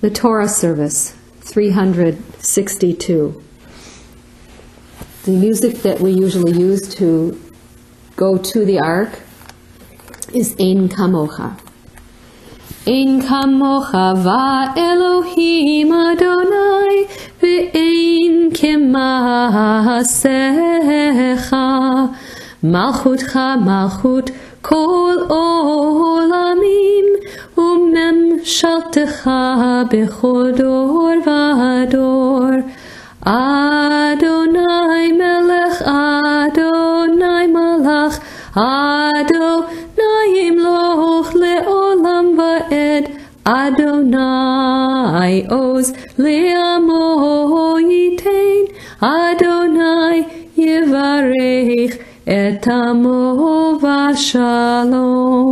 The Torah Service, 362. The music that we usually use to go to the ark is Ein Kamocha. Ein Kamocha va Elohim Adonai ve'ein kemasecha malchutcha malchut kol olamim וממשלתך בכל דור ודור. אדוני מלך, אדוני מלך, אדוני ימלוך לעולם ועד. אדוני עוז לעמו ייתן, אדוני יברך את עמו בשלום.